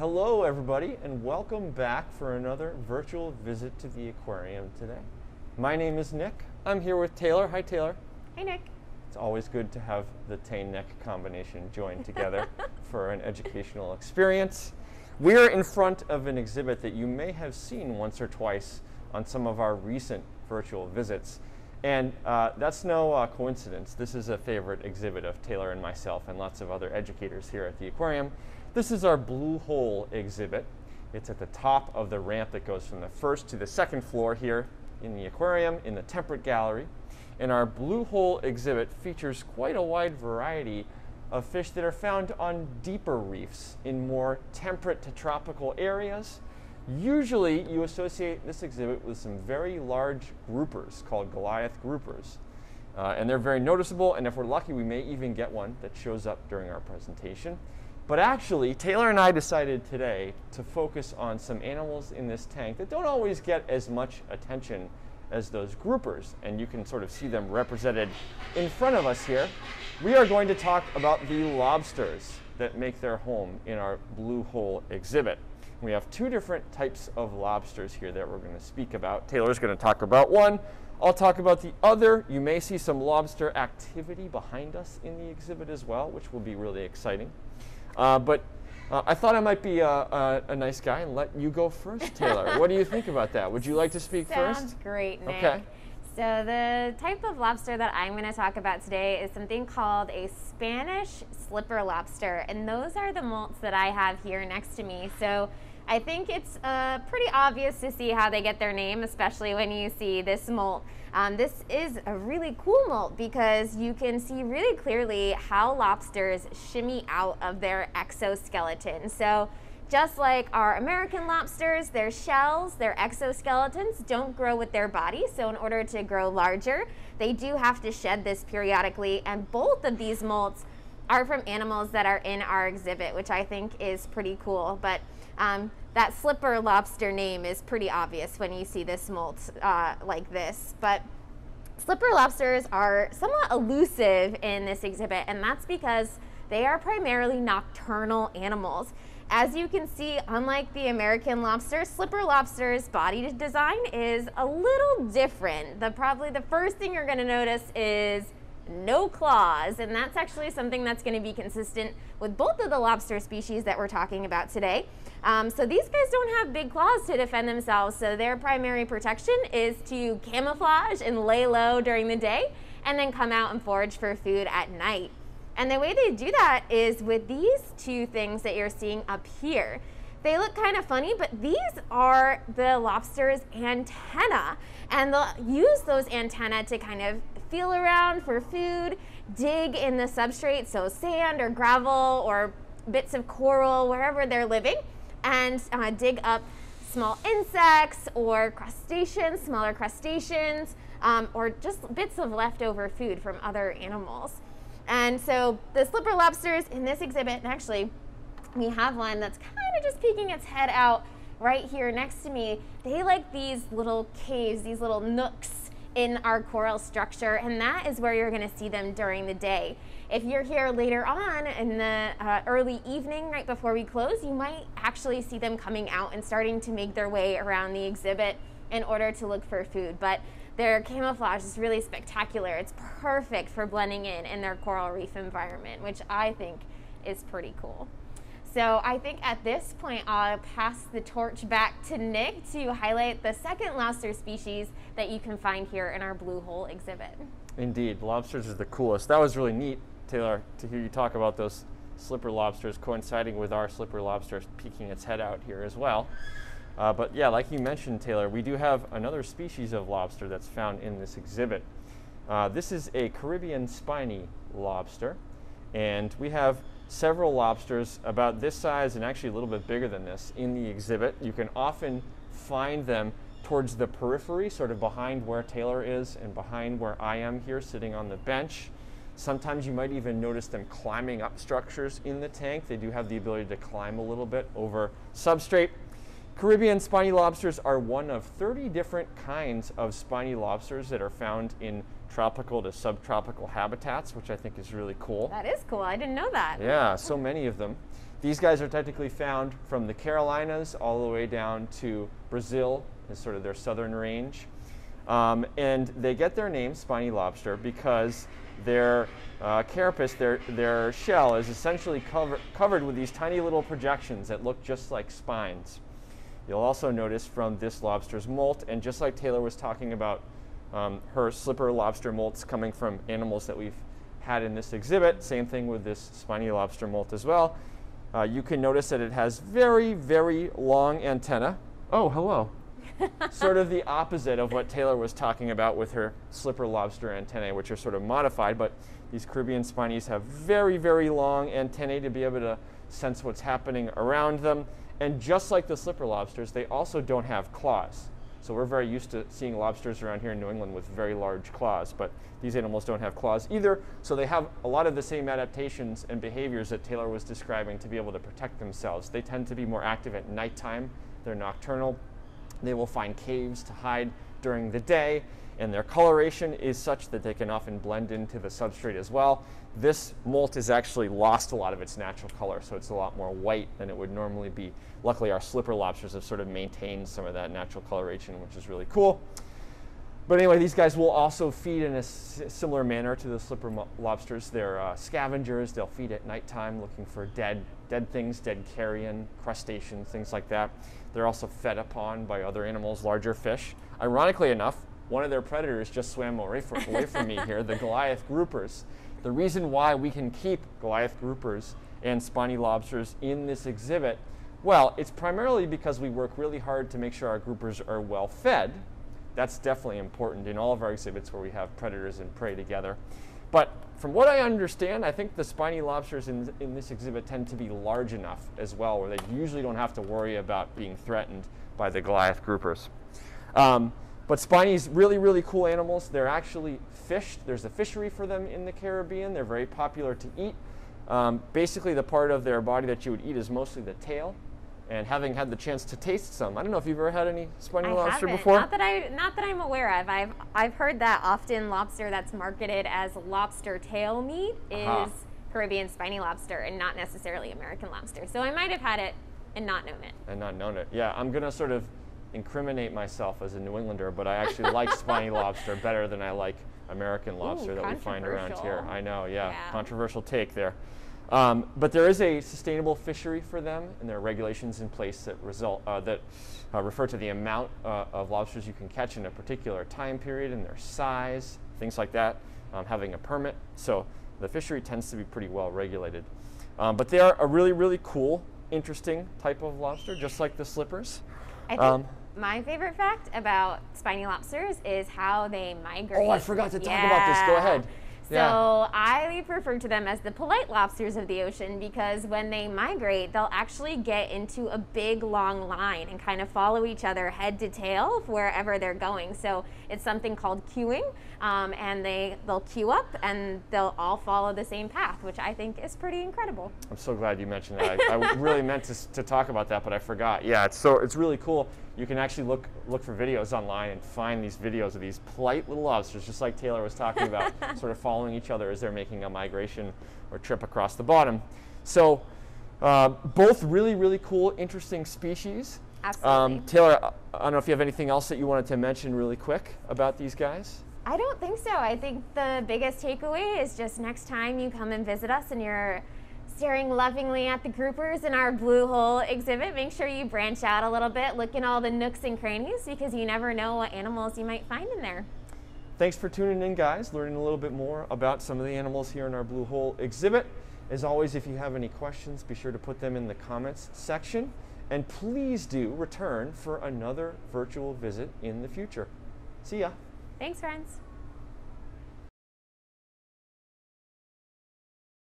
Hello, everybody, and welcome back for another virtual visit to the aquarium today. My name is Nick. I'm here with Taylor. Hi, Taylor. Hey, Nick. It's always good to have the Tane Neck combination joined together for an educational experience. We're in front of an exhibit that you may have seen once or twice on some of our recent virtual visits. And uh, that's no uh, coincidence. This is a favorite exhibit of Taylor and myself and lots of other educators here at the aquarium. This is our Blue Hole exhibit. It's at the top of the ramp that goes from the first to the second floor here in the aquarium in the temperate gallery. And our Blue Hole exhibit features quite a wide variety of fish that are found on deeper reefs in more temperate to tropical areas Usually you associate this exhibit with some very large groupers called Goliath groupers. Uh, and they're very noticeable, and if we're lucky, we may even get one that shows up during our presentation. But actually, Taylor and I decided today to focus on some animals in this tank that don't always get as much attention as those groupers, and you can sort of see them represented in front of us here. We are going to talk about the lobsters that make their home in our blue hole exhibit. We have two different types of lobsters here that we're going to speak about. Taylor's going to talk about one. I'll talk about the other. You may see some lobster activity behind us in the exhibit as well, which will be really exciting. Uh, but uh, I thought I might be a, a, a, nice guy and let you go first, Taylor. what do you think about that? Would you like to speak Sounds first? Sounds great, Nick. Okay. So the type of lobster that I'm going to talk about today is something called a Spanish slipper lobster, and those are the molts that I have here next to me. So I think it's uh, pretty obvious to see how they get their name, especially when you see this molt. Um, this is a really cool molt because you can see really clearly how lobsters shimmy out of their exoskeleton. So just like our American lobsters, their shells, their exoskeletons don't grow with their body. So in order to grow larger, they do have to shed this periodically. And both of these molts are from animals that are in our exhibit, which I think is pretty cool. But um, that slipper lobster name is pretty obvious when you see this molt uh, like this. But slipper lobsters are somewhat elusive in this exhibit, and that's because they are primarily nocturnal animals. As you can see, unlike the American lobster, slipper lobster's body design is a little different. The probably the first thing you're going to notice is no claws, and that's actually something that's going to be consistent with both of the lobster species that we're talking about today. Um, so these guys don't have big claws to defend themselves, so their primary protection is to camouflage and lay low during the day, and then come out and forage for food at night. And the way they do that is with these two things that you're seeing up here. They look kind of funny, but these are the lobster's antenna. And they'll use those antennae to kind of feel around for food, dig in the substrate, so sand or gravel or bits of coral, wherever they're living, and uh, dig up small insects or crustaceans, smaller crustaceans, um, or just bits of leftover food from other animals. And so the slipper lobsters in this exhibit, and actually we have one that's kind of just peeking its head out right here next to me. They like these little caves, these little nooks in our coral structure, and that is where you're gonna see them during the day. If you're here later on in the uh, early evening, right before we close, you might actually see them coming out and starting to make their way around the exhibit in order to look for food. But their camouflage is really spectacular. It's perfect for blending in in their coral reef environment, which I think is pretty cool. So I think at this point, I'll pass the torch back to Nick to highlight the second lobster species that you can find here in our blue hole exhibit. Indeed, lobsters is the coolest. That was really neat, Taylor, to hear you talk about those slipper lobsters coinciding with our slipper lobster peeking its head out here as well. Uh, but yeah, like you mentioned, Taylor, we do have another species of lobster that's found in this exhibit. Uh, this is a Caribbean spiny lobster, and we have several lobsters about this size and actually a little bit bigger than this in the exhibit. You can often find them towards the periphery, sort of behind where Taylor is and behind where I am here sitting on the bench. Sometimes you might even notice them climbing up structures in the tank. They do have the ability to climb a little bit over substrate. Caribbean spiny lobsters are one of 30 different kinds of spiny lobsters that are found in tropical to subtropical habitats, which I think is really cool. That is cool. I didn't know that. Yeah, so many of them. These guys are technically found from the Carolinas all the way down to Brazil, is sort of their southern range. Um, and they get their name, spiny lobster, because their uh, carapace, their, their shell, is essentially cover, covered with these tiny little projections that look just like spines. You'll also notice from this lobster's molt, and just like Taylor was talking about um, her slipper lobster molts coming from animals that we've had in this exhibit, same thing with this spiny lobster molt as well. Uh, you can notice that it has very, very long antenna. Oh, hello. sort of the opposite of what Taylor was talking about with her slipper lobster antennae, which are sort of modified, but these Caribbean spinies have very, very long antennae to be able to sense what's happening around them. And just like the slipper lobsters, they also don't have claws. So we're very used to seeing lobsters around here in New England with very large claws, but these animals don't have claws either. So they have a lot of the same adaptations and behaviors that Taylor was describing to be able to protect themselves. They tend to be more active at nighttime. They're nocturnal. They will find caves to hide during the day, and their coloration is such that they can often blend into the substrate as well. This molt has actually lost a lot of its natural color, so it's a lot more white than it would normally be. Luckily, our slipper lobsters have sort of maintained some of that natural coloration, which is really cool. But anyway, these guys will also feed in a similar manner to the slipper lobsters. They're uh, scavengers. They'll feed at nighttime looking for dead, dead things, dead carrion, crustaceans, things like that. They're also fed upon by other animals, larger fish. Ironically enough, one of their predators just swam away from, away from me here, the Goliath groupers. The reason why we can keep Goliath groupers and spiny lobsters in this exhibit, well, it's primarily because we work really hard to make sure our groupers are well fed. That's definitely important in all of our exhibits where we have predators and prey together. But from what I understand, I think the spiny lobsters in, in this exhibit tend to be large enough as well, where they usually don't have to worry about being threatened by the Goliath groupers. Um, but spinies, really, really cool animals. They're actually fished. There's a fishery for them in the Caribbean. They're very popular to eat. Um, basically, the part of their body that you would eat is mostly the tail and having had the chance to taste some, I don't know if you've ever had any spiny I lobster haven't. before. Not that I, not that I'm aware of. I've, I've heard that often lobster that's marketed as lobster tail meat is uh-huh. Caribbean spiny lobster and not necessarily American lobster. So I might have had it and not known it. And not known it. Yeah, I'm gonna sort of incriminate myself as a New Englander, but I actually like spiny lobster better than I like American lobster Ooh, that we find around here. I know, yeah, yeah. controversial take there. Um, but there is a sustainable fishery for them, and there are regulations in place that result uh, that uh, refer to the amount uh, of lobsters you can catch in a particular time period and their size, things like that. Um, having a permit, so the fishery tends to be pretty well regulated. Um, but they are a really, really cool, interesting type of lobster, just like the slippers. I think um, my favorite fact about spiny lobsters is how they migrate. Oh, I forgot to talk yeah. about this. Go ahead. So yeah. I refer to them as the polite lobsters of the ocean because when they migrate, they'll actually get into a big long line and kind of follow each other head to tail wherever they're going. So it's something called queuing, um, and they they'll queue up and they'll all follow the same path, which I think is pretty incredible. I'm so glad you mentioned that. I, I really meant to, to talk about that, but I forgot. Yeah, it's so it's really cool. You can actually look look for videos online and find these videos of these polite little lobsters, just like Taylor was talking about, sort of following each other as they're making a migration or trip across the bottom. So. Uh, both really, really cool, interesting species. Absolutely. Um, Taylor, I don't know if you have anything else that you wanted to mention really quick about these guys. I don't think so. I think the biggest takeaway is just next time you come and visit us and you're staring lovingly at the groupers in our blue hole exhibit, make sure you branch out a little bit, look in all the nooks and crannies because you never know what animals you might find in there. Thanks for tuning in, guys, learning a little bit more about some of the animals here in our blue hole exhibit. As always, if you have any questions, be sure to put them in the comments section. And please do return for another virtual visit in the future. See ya. Thanks, friends.